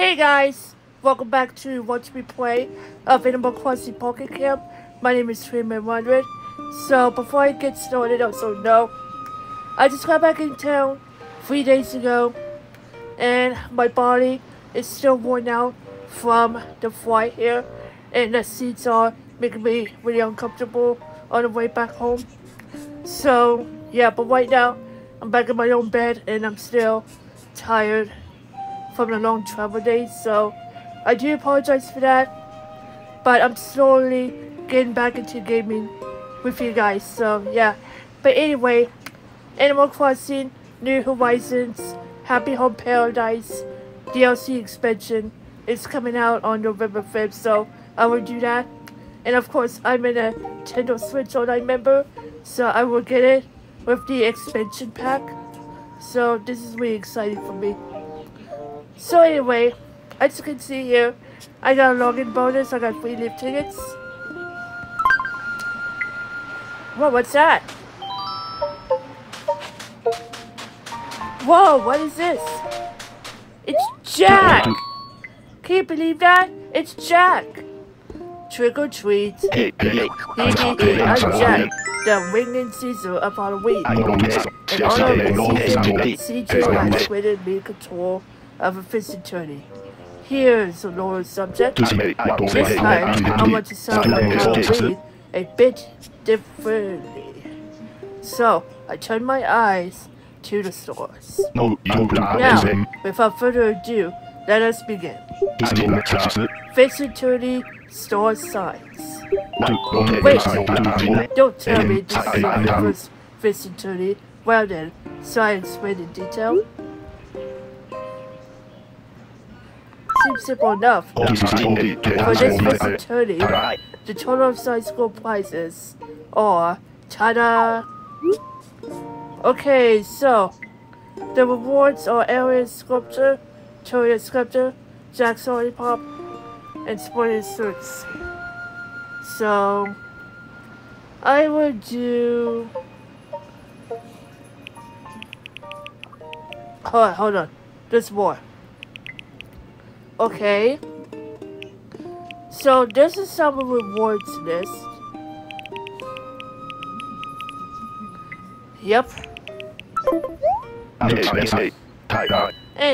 Hey guys, welcome back to Watch Me Play of Animal Crossing Pocket Camp. My name is trinamiller100. So before I get started, also know, I just got back in town three days ago and my body is still worn out from the flight here and the seats are making me really uncomfortable on the way back home. So yeah, but right now I'm back in my own bed and I'm still tired from the long travel days, so I do apologize for that. But I'm slowly getting back into gaming with you guys, so yeah. But anyway, Animal Crossing, New Horizons, Happy Home Paradise, DLC expansion is coming out on November 5th, so I will do that. And of course, I'm in a Nintendo Switch Online member, so I will get it with the expansion pack. So this is really exciting for me. So anyway, as you can see here, I got a login bonus, I got free lift tickets. Whoa, what's that? Whoa, what is this? It's Jack! Can you believe that? It's Jack! Trick or treat. I'm Jack, the winged Caesar of Halloween. In honor of the CJ granted me control of a fish tourney. Here's the lower subject. This time, I want to sound like Halloween a bit differently. So, I turn my eyes to the stores. Now, without further ado, let us begin. Fish Tourney Star Signs. Wait, don't tell me this is the first fish tourney. Well then, so I explain in detail. Seems simple enough. For this fish tourney, the total of side school prizes are ta-da! Okay, so the rewards are Alien Sculpture, Toya Sculpture, Jack's Lollipop, and Sporting Suits. So I would do. Hold on, hold on. There's more. Okay. So this is some rewards list. Yep. And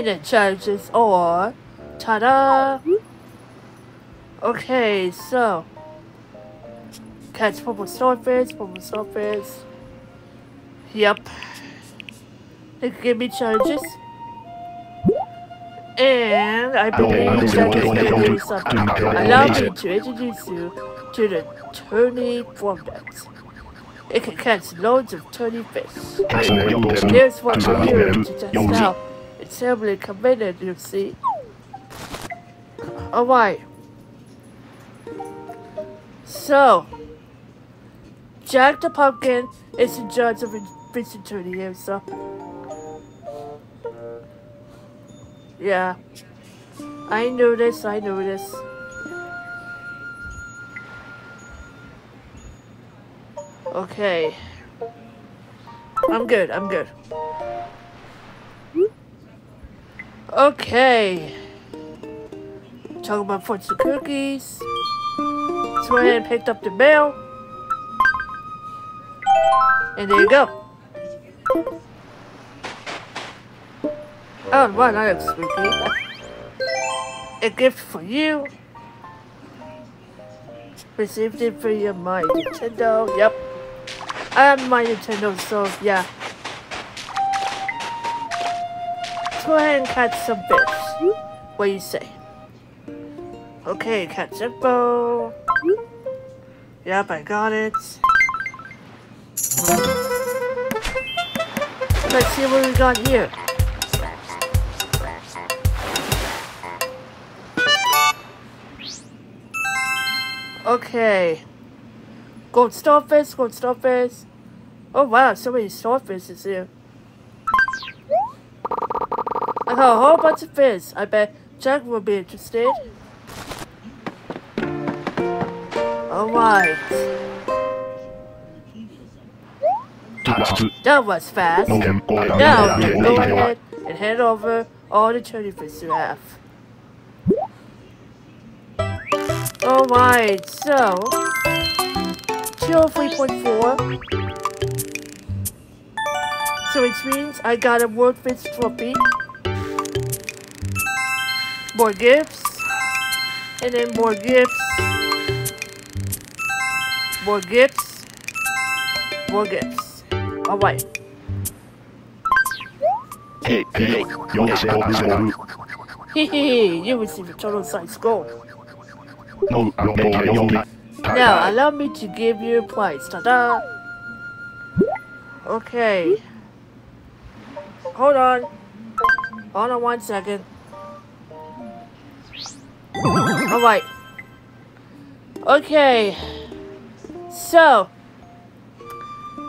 the challenges are ta-da! Okay, so catch purple starfish, purple starfish. Yep. They can give me challenges. And I believe that is going to do something. Allow me to introduce you to the Tourney Format. It can catch loads of tiny fish. Here's what for you to test out. It's heavily committed, you see. Alright. So, Jack the Pumpkin is in charge of fish tourney here, so. Yeah. I know this, I know this. Okay. I'm good, I'm good. Okay. Talk about fortune cookies. So I ahead and picked up the mail. And there you go. Oh, wow, that looks spooky. A gift for you. Received it for your my Nintendo. Yep. I have my Nintendo, so yeah. Go ahead and catch some fish. What do you say? Okay, catch info. Yep, I got it. Let's see what we got here. Okay. Gold starfish, gold starfish. Oh wow, so many starfishes here. I got a whole bunch of fish. I bet Jack will be interested. Alright. That was fast. Now, go ahead and head over all the 30 fish you have. Alright, so 203.4. So it means I got a World Fist trophy. More gifts. And then more gifts. More gifts. More gifts. Alright. Hey, hey, you said this one. Hehe, you receive a total size score. No, no, no, no. Now, allow me to give you a prize. Ta-da! Okay. Hold on. Hold on one second. Alright. Okay. So.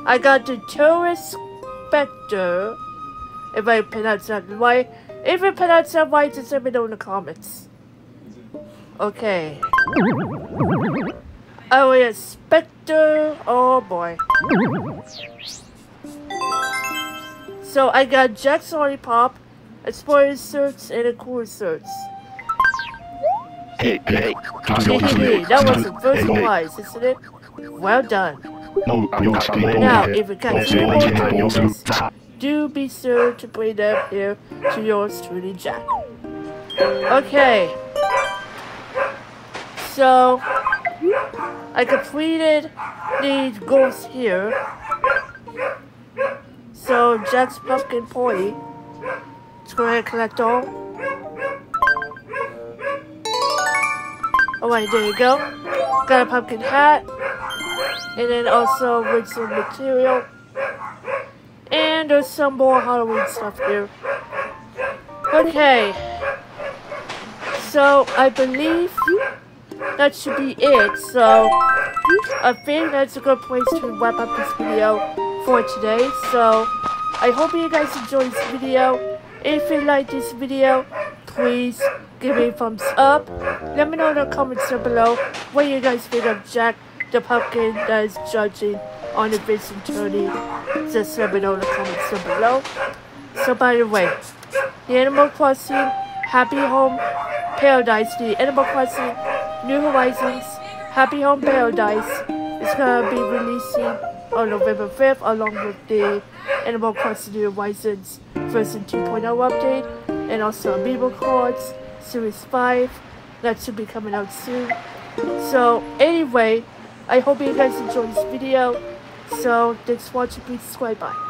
I got the Taurus Spectre. If I pronounce that right. If I pronounce that right, just let me know in the comments. Okay. Oh, yeah, Spectre. Oh, boy. So, I got Jack's Lollipop, Explorer Search, and a Cool Search. Hey, hey, that was the first prize, isn't it? Well done. No, you said Now, if you any more trophies, do be sure to bring them here to yours truly, Jack. Okay. So, I completed these goals here. So, Jack's pumpkin party. Let's go ahead and collect all. Alright, there you go. Got a pumpkin hat. And then also with some material. And there's some more Halloween stuff here. Okay. So, I believe that should be it. So, I think that's a good place to wrap up this video for today. So, I hope you guys enjoyed this video. If you like this video, please give me a thumbs up. Let me know in the comments down below what you guys think of Jack the Pumpkin that is judging on the Vincent Tourney. Just let me know in the comments down below. So by the way, the Animal Crossing Happy Home Paradise, the Animal Crossing New Horizons Happy Home Paradise is gonna be releasing on November 5th along with the Animal Crossing New Horizons version 2.0 update and also Amiibo cards Series 5 that should be coming out soon. So anyway, I hope you guys enjoyed this video. So thanks for watching, please subscribe, bye.